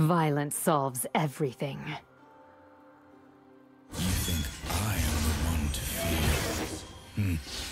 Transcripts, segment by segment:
Violence solves everything. You think I am the one to fear? Hmm.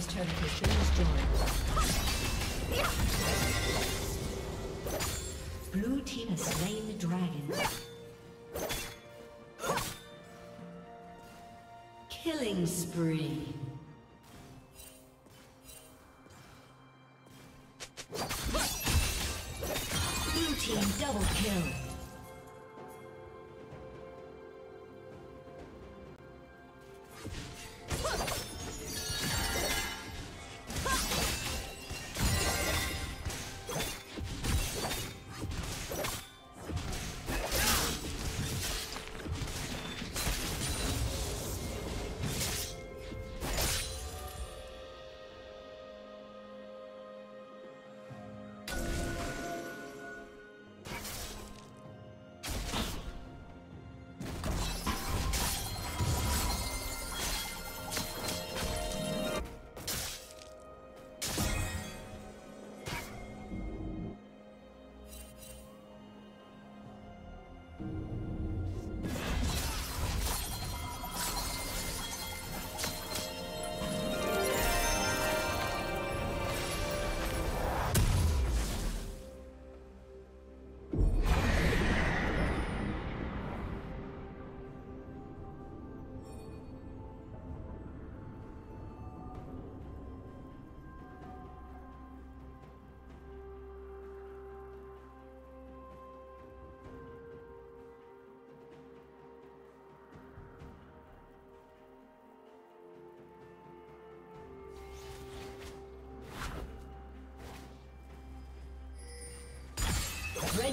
Team's turret has been destroyed. Blue team has slain the dragon. Killing spree. Blue team double kill.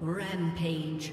Rampage.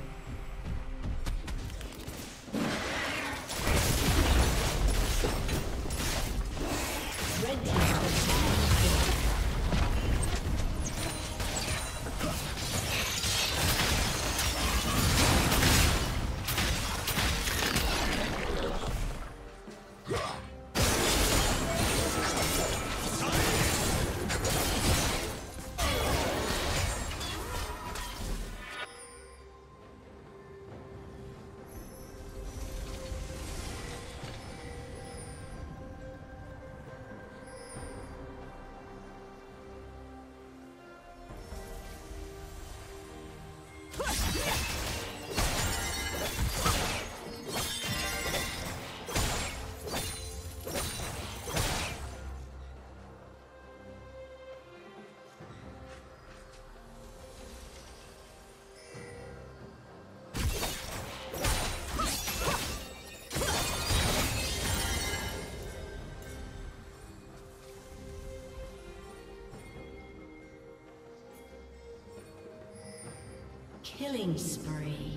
Killing spree.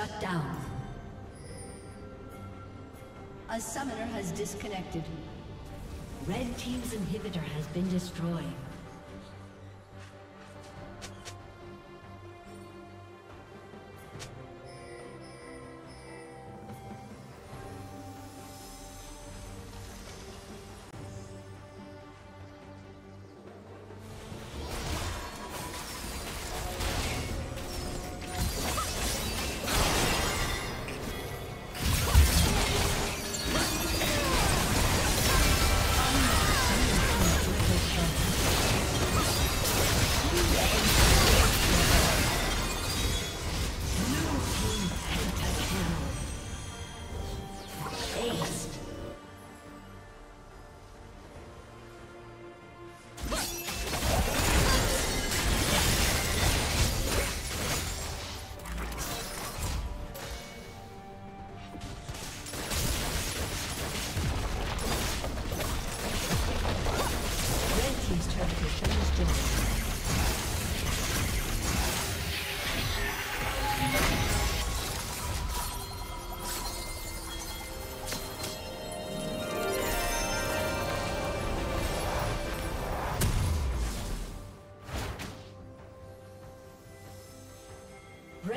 Shut down. A summoner has disconnected. Red Team's inhibitor has been destroyed.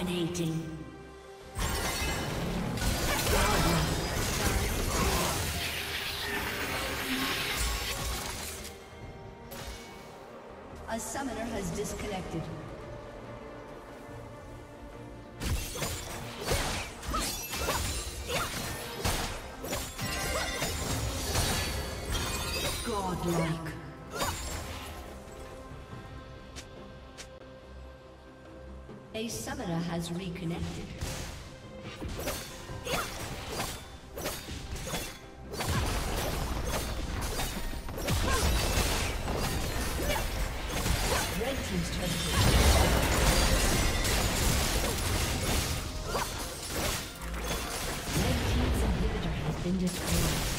Dominating. A summoner has disconnected. summoner has reconnected. been destroyed.